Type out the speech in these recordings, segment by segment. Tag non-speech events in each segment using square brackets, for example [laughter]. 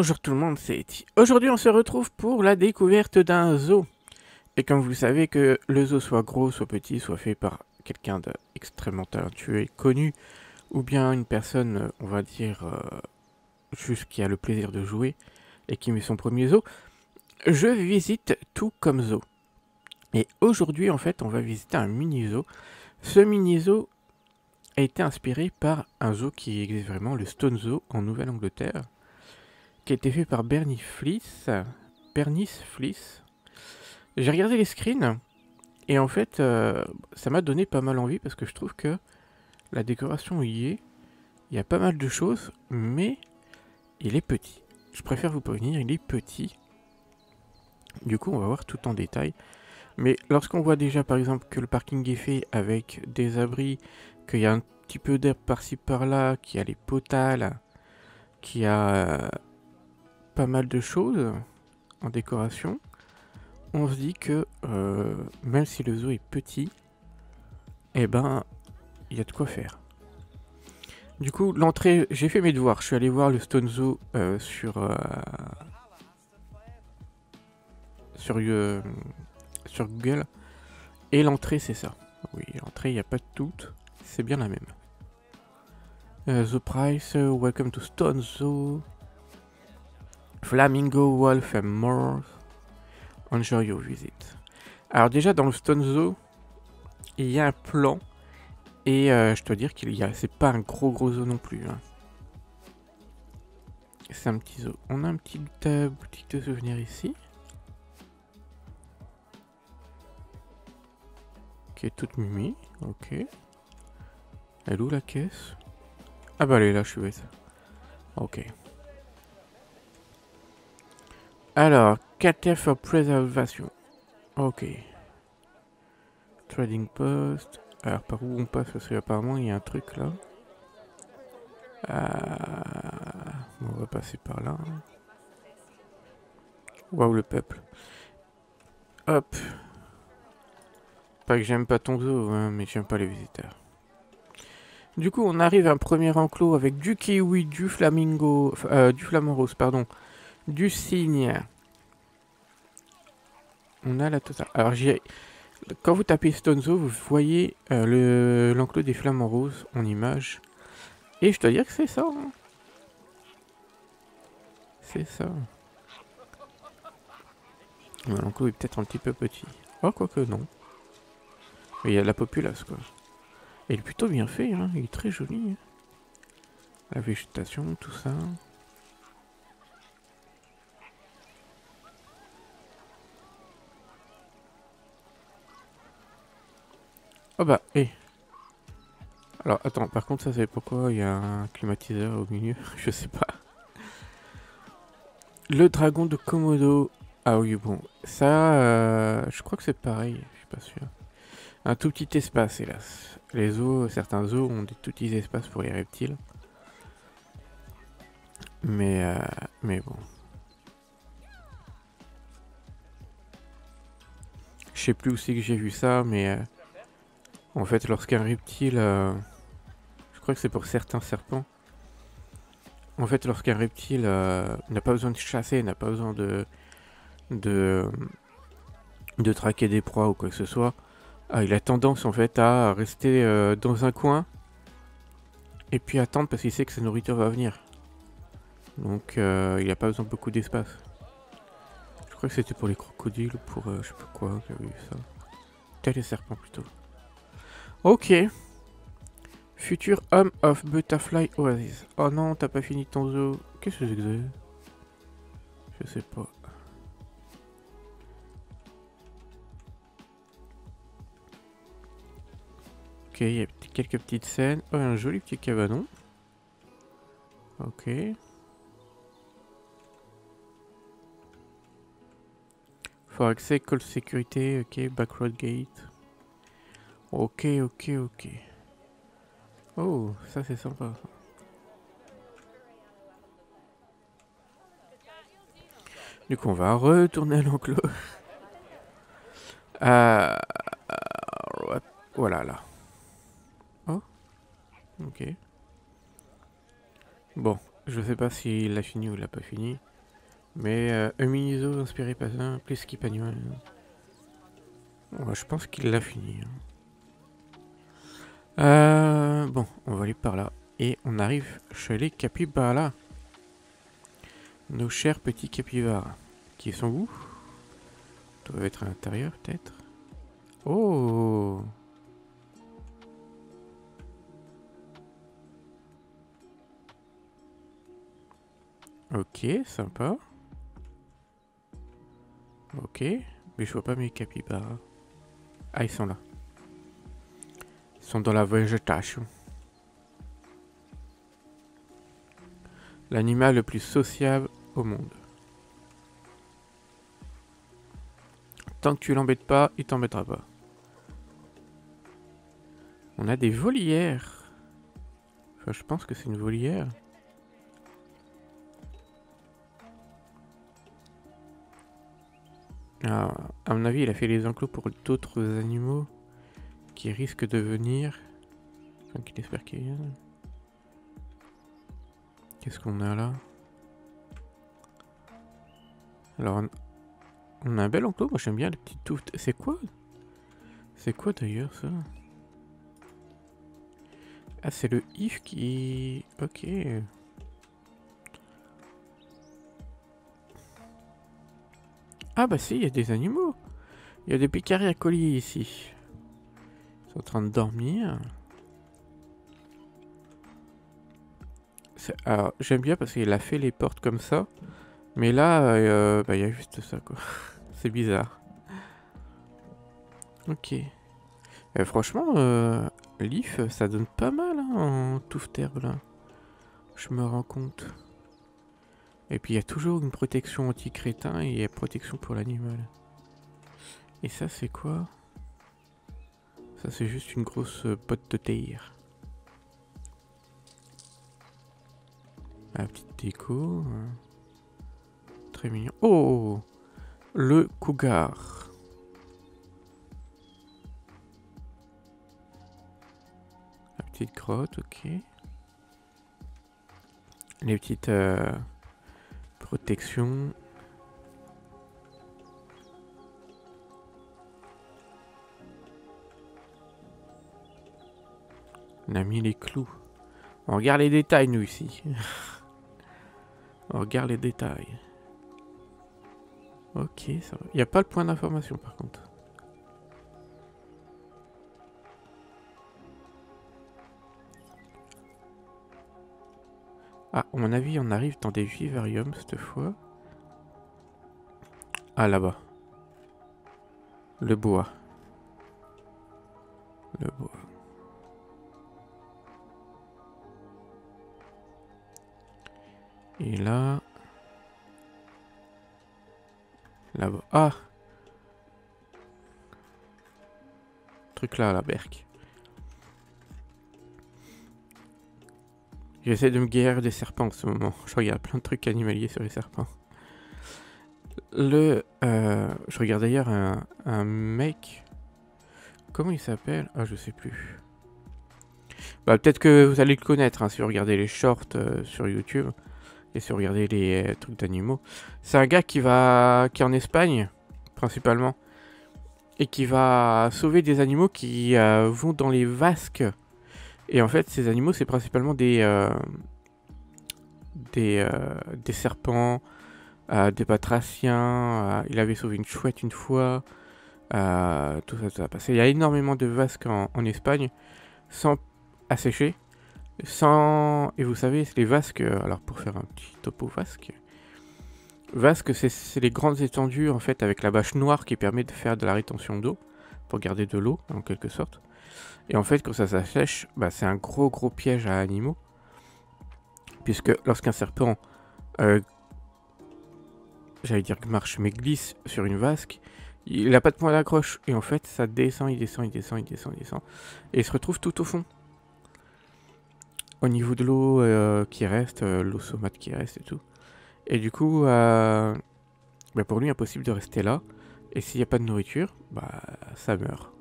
Bonjour tout le monde, c'est Eti. Aujourd'hui, on se retrouve pour la découverte d'un zoo. Et comme vous savez que le zoo soit gros, soit petit, soit fait par quelqu'un d'extrêmement talentueux et connu, ou bien une personne, on va dire, euh, juste qui a le plaisir de jouer et qui met son premier zoo, je visite tout comme zoo. Et aujourd'hui, en fait, on va visiter un mini zoo. Ce mini zoo a été inspiré par un zoo qui existe vraiment, le Stone Zoo en Nouvelle-Angleterre, été fait par Bernie Fliss. Bernice Fliss. J'ai regardé les screens et en fait, euh, ça m'a donné pas mal envie parce que je trouve que la décoration y est. Il y a pas mal de choses, mais il est petit. Je préfère vous prévenir, il est petit. Du coup, on va voir tout en détail. Mais lorsqu'on voit déjà par exemple que le parking est fait avec des abris, qu'il y a un petit peu d'herbe par-ci par-là, qu'il y a les potales, qu'il y a euh, mal de choses en décoration, on se dit que euh, même si le zoo est petit, eh ben il y a de quoi faire. Du coup, l'entrée, j'ai fait mes devoirs. Je suis allé voir le Stone Zoo euh, sur sur sur Google. Et l'entrée, c'est ça. Oui, l'entrée, il n'y a pas de doute. C'est bien la même. Euh, the Price, Welcome to Stone Zoo. Flamingo, Wolf and more. Enjoy your visit. Alors déjà, dans le Stone Zoo, il y a un plan. Et euh, je dois dire qu'il y a... C'est pas un gros gros zoo non plus. Hein. C'est un petit zoo. On a un petit euh, boutique de souvenirs ici. Qui est toute mimi. Ok. Elle est où la caisse? Ah bah elle est là, je suis bête. Ok. Alors, KTF for préservation. Ok. Trading post. Alors par où on passe? Parce qu'apparemment il y a un truc là. Ah, on va passer par là. Waouh le peuple. Hop. Pas que j'aime pas ton zoo, hein, mais j'aime pas les visiteurs. Du coup, on arrive à un premier enclos avec du kiwi, du flamingo, euh, du flamant rose, pardon, du cygne. On a la totale. Alors, quand vous tapez Stone Zoo, vous voyez euh, l'enclos des flamants roses en image. Et je dois dire que c'est ça. Hein. C'est ça. L'enclos est peut-être un petit peu petit. Oh, quoique non. Mais il y a de la populace, quoi. Et il est plutôt bien fait, hein. Il est très joli. Hein. La végétation, tout ça. Oh bah, hé Alors, attends, par contre, ça, c'est pourquoi il y a un climatiseur au milieu? [laughs] Je sais pas. Le dragon de Komodo. Ah oui, bon. Ça, euh, je crois que c'est pareil. Je suis pas sûr un tout petit espace, hélas. Les zoos, certains zoos ont des tout petits espaces pour les reptiles. Mais, euh, mais bon. Je sais plus où que j'ai vu ça, mais euh, en fait, lorsqu'un reptile, euh, je crois que c'est pour certains serpents. En fait, lorsqu'un reptile n'a pas besoin de chasser, n'a pas besoin de, de de traquer des proies ou quoi que ce soit, ah, il a tendance en fait à rester euh, dans un coin et puis attendre parce qu'il sait que sa nourriture va venir. Donc euh, il n'a pas besoin de beaucoup d'espace. Je crois que c'était pour les crocodiles ou pour euh, je sais pas quoi j'avais vu ça. Peut-être les serpents plutôt. Ok. Future Home of Butterfly Oasis. Oh non, t'as pas fini ton zoo. Qu'est-ce que c'est que Je sais pas. il y a quelques petites scènes. Oh, un joli petit cabanon. Ok. For accès, call sécurité, ok, backroad gate. Ok, ok, ok. Oh, ça c'est sympa. Du coup, on va retourner à l'enclos. euh, voilà, là. Ok. Bon, je sais pas s'il a fini ou il a pas fini. Mais euh, inspiré par un, plus qu'Ipagnon. je pense qu'il l'a fini. Hein. Euh, bon, on va aller par là. Et on arrive chez les capybaras. Nos chers petits capybaras. Qui sont où? Doivent être à l'intérieur peut-être? Oh Ok, sympa. Ok, mais je vois pas mes capybaras. Ah, ils sont là. Sont dans la végétation. L'animal le plus sociable au monde. Tant que tu l'embêtes pas, il t'embêtera pas. On a des volières. Je pense que c'est une volière. Ah, à mon avis, il a fait les enclos pour d'autres animaux qui risquent de venir. Qu'il espère qu'il Qu'est-ce qu'on a là? Alors, on a un bel enclos. Moi, j'aime bien les petites touffes. C'est quoi? C'est quoi d'ailleurs ça? Ah, c'est le if qui... Ok. Ah bah si, il y a des animaux. Il y a des pécaris à collier ici. Sont en train de dormir. Alors, j'aime bien parce qu'il a fait les portes comme ça. Mais là, euh, bah, il y a juste ça, quoi. [laughs] C'est bizarre. Ok. Euh, franchement, euh, l'IF, ça donne pas mal hein, en touffe terre, là. Je me rends compte. Et puis il y a toujours une protection anti-crétin et protection pour l'animal. Et ça c'est quoi? Ça c'est juste une grosse botte de terre. La petite déco. Hein. Très mignon. Oh Le cougar. La petite grotte, ok. Les petites... Euh, Protection. On a mis les clous. On regarde les détails, nous, ici. On regarde les détails. Ok, ça va. Il n'y a pas le point d'information, par contre. Ah, à mon avis, on arrive dans des vivariums cette fois. Ah, là-bas. Le bois. Le bois. Et là... Là-bas. Ah Truc là, la berque. J'essaie de me guérir des serpents en ce moment. Je regarde plein de trucs animaliers sur les serpents. Le, euh, je regarde d'ailleurs un, mec. Comment il s'appelle? Ah, je sais plus. Bah, peut-être que vous allez le connaître hein, si vous regardez les shorts euh, sur YouTube et si vous regardez les euh, trucs d'animaux. C'est un gars qui va, qui est en Espagne principalement et qui va sauver des animaux qui vont dans les vasques et en fait, ces animaux, c'est principalement des, euh, des, euh, des, serpents, euh, des batraciens. il avait sauvé une chouette une fois. tout ça, ça a passé. Il y a énormément de vasques en, Espagne, sans assécher. Sans... Et vous savez, les vasques, alors pour faire un petit topo vasque, vasque, c'est les grandes étendues en fait avec la bâche noire qui permet de faire de la rétention d'eau, pour garder de l'eau en quelque sorte. Et en fait, quand ça s'assèche, bah, c'est un gros gros piège à animaux. Puisque lorsqu'un serpent, euh, j'allais dire marche, mais glisse sur une vasque, il n'a pas de point d'accroche. Et en fait, ça descend, il descend, il descend, il descend, il descend. Et il se retrouve tout au fond. Au niveau de l'eau euh, qui reste, euh, l'eau somate qui reste et tout. Et du coup, bah, pour lui, impossible de rester là. Et s'il n'y a pas de nourriture, bah ça meurt.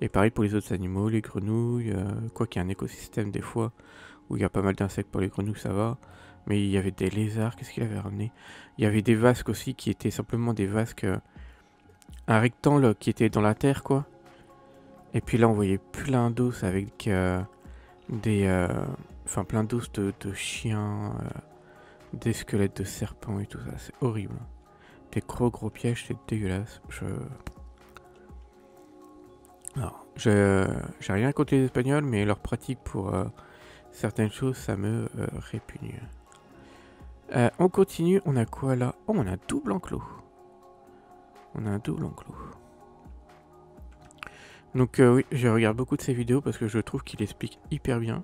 Et pareil pour les autres animaux, les grenouilles, euh, quoi qu'il y ait un écosystème des fois où il y a pas mal d'insectes pour les grenouilles, ça va. Mais il y avait des lézards, qu'est-ce qu'il avait ramené? Il y avait des vasques aussi qui étaient simplement des vasques... Euh, un rectangle qui était dans la terre, quoi. Et puis là, on voyait plein d'os avec euh, des... Euh, enfin, plein d'os de, chiens, des squelettes de serpents et tout ça. C'est horrible. Des gros gros pièges, c'est dégueulasse. Je... Alors. J'ai rien contre les Espagnols, mais leur pratique pour certaines choses, ça me répugne. Euh, on continue, on a quoi là? Oh, on a un double enclos. On a un double enclos. Donc euh, oui, je regarde beaucoup de ces vidéos parce que je trouve qu'il explique hyper bien.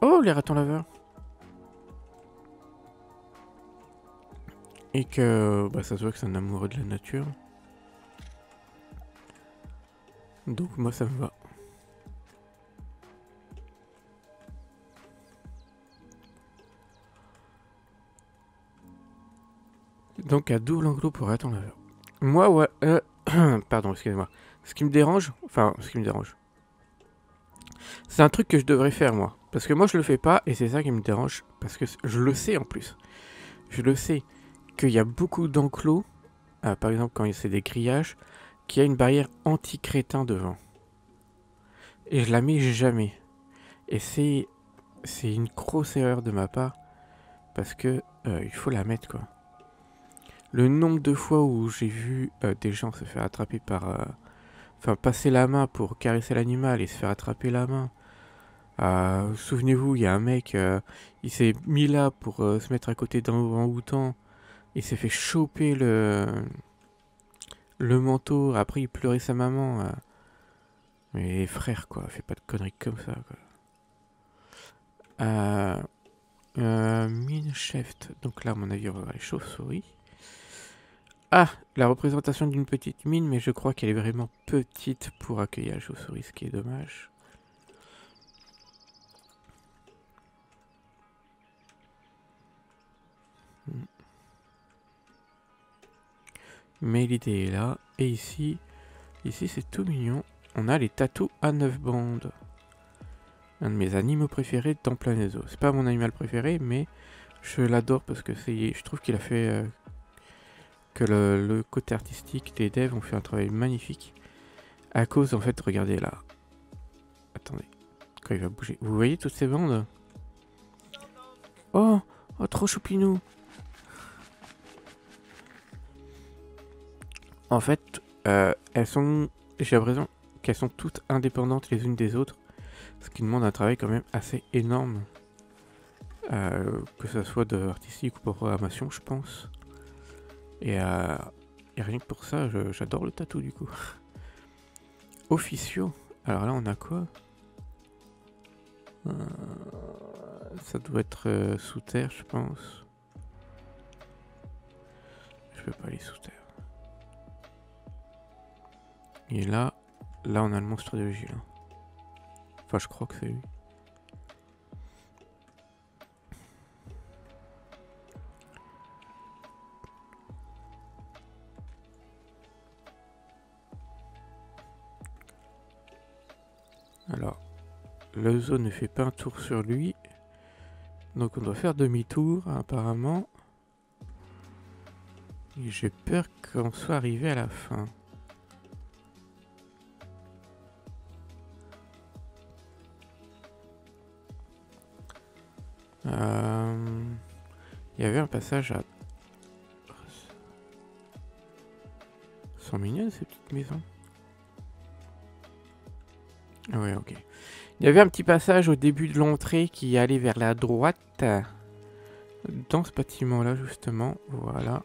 Oh, les ratons laveurs Et que bah, ça se voit que c'est un amoureux de la nature. Donc moi ça me va. Donc à double enclos pour attendre laveur. Moi, ouais. Euh, [clears throat] pardon, excusez-moi. Ce qui me dérange, enfin, ce qui me dérange. C'est un truc que je devrais faire, moi. Parce que moi, je le fais pas, et c'est ça qui me dérange. Parce que je le sais en plus. Je le sais qu'il y a beaucoup d'enclos, euh, par exemple quand c'est des grillages, qui a une barrière anti-crétin devant. Et je la mets jamais. Et c'est c'est une grosse erreur de ma part parce que euh, il faut la mettre quoi. Le nombre de fois où j'ai vu euh, des gens se faire attraper par... Euh, enfin, passer la main pour caresser l'animal et se faire attraper la main. Euh, souvenez-vous, il y a un mec, il s'est mis là pour se mettre à côté d'un orang-outan. Il s'est fait choper le... le manteau. Après, il pleurait sa maman. Mais frère, quoi, fais pas de conneries comme ça, quoi. Euh, Donc là, à mon avis, on va voir les chauves-souris. Ah, la représentation d'une petite mine, mais je crois qu'elle est vraiment petite pour accueillir la chauve-souris, ce qui est dommage. Hmm. Mais l'idée est là. Et ici, ici c'est tout mignon. On a les tatous à 9 bandes. Un de mes animaux préférés dans Planezo. C'est pas mon animal préféré, mais je l'adore parce que je trouve qu'il a fait euh, que le, côté artistique des devs ont fait un travail magnifique. À cause, en fait, regardez là. Attendez. Quand il va bouger. Vous voyez toutes ces bandes? Oh Oh, trop choupinou En fait, euh, elles sont... J'ai l'impression qu'elles sont toutes indépendantes les unes des autres. Ce qui demande un travail quand même assez énorme. Euh, que ce soit de artistique ou programmation, je pense. Euh, et, rien que pour ça, j'adore le tatou du coup. [laughs] Officiaux. Alors là, on a quoi? Euh, Ça doit être euh, sous terre, je pense. Je peux pas aller sous terre. Et là, là, on a le monstre de Gilles. Enfin, je crois que c'est lui. Le zoo ne fait pas un tour sur lui. Donc on doit faire demi-tour apparemment. Et j'ai peur qu'on soit arrivé à la fin. Euh, il y avait un passage à... sont mignonnes ces petites maisons. Ah ouais, ok. Il y avait un petit passage au début de l'entrée qui allait vers la droite. Dans ce bâtiment-là, justement. Voilà.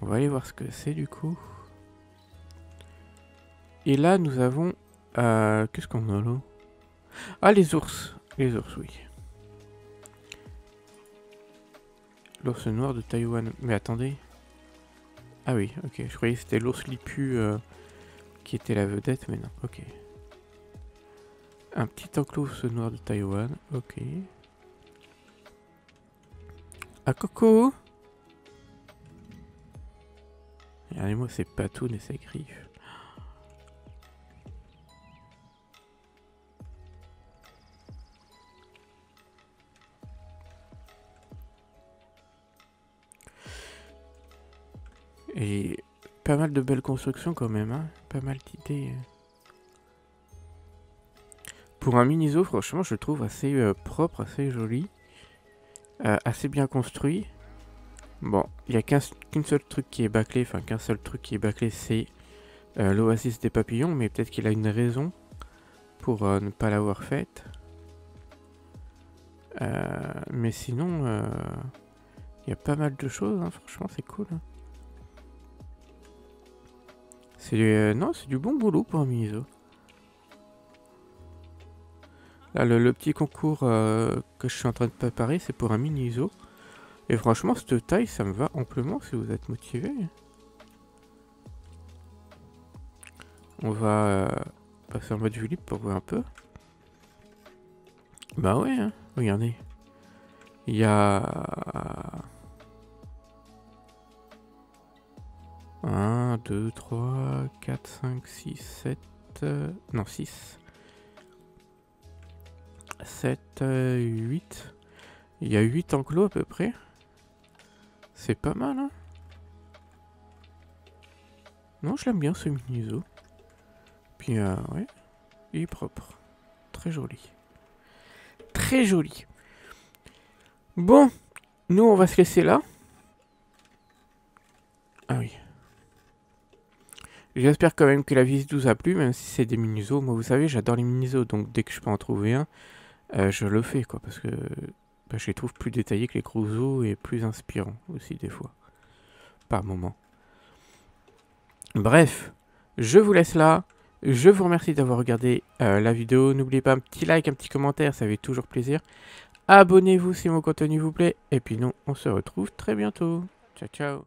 On va aller voir ce que c'est, du coup. Et là, nous avons... Euh, Qu'est-ce qu'on a là? Ah, les ours. Les ours, oui. L'ours noir de Taïwan. Mais attendez. Ah oui, ok. Je croyais que c'était l'ours lipu euh, qui était la vedette, mais non. Ok. Un petit enclos sonore de Taïwan, ok. Ah coco Regardez-moi ces patounes et ces griffes. Et pas mal de belles constructions quand même, hein pas mal d'idées. Hein. Pour un mini-zoo, franchement, je le trouve assez euh, propre, assez joli. Euh, assez bien construit. Bon, il n'y a qu'un seul truc qui est bâclé, enfin qu'un seul truc qui est bâclé, c'est euh, l'oasis des papillons, mais peut-être qu'il a une raison pour ne pas l'avoir faite. mais sinon, il y a pas mal de choses, hein. franchement, c'est cool. Hein. C'est non, c'est du bon boulot pour un mini-zoo. Le, petit concours euh, que je suis en train de préparer, c'est pour un mini-zoo. Et franchement, cette taille, ça me va amplement si vous êtes motivé. On va euh, passer en mode Philippe pour voir un peu. Bah ouais, hein. regardez. Il y a... 1, 2, 3, 4, 5, 6, 7... Non, 6. 7, 8. Il y a 8 enclos à peu près. C'est pas mal, hein Non, je l'aime bien ce mini-zoo. Puis, euh, ouais, il est propre. Très joli. Très joli. Bon, nous, on va se laisser là. Ah oui. J'espère quand même que la visite vous a plu, même si c'est des mini-zoos. Moi, vous savez, j'adore les mini-zoos, donc dès que je peux en trouver un, euh, je le fais, quoi, parce que bah, je les trouve plus détaillés que les Crusoe et plus inspirants aussi, des fois. Par moment. Bref, je vous laisse là. Je vous remercie d'avoir regardé euh, la vidéo. N'oubliez pas un petit like, un petit commentaire, ça fait toujours plaisir. Abonnez-vous si mon contenu vous plaît. Et puis nous, on se retrouve très bientôt. Ciao, ciao.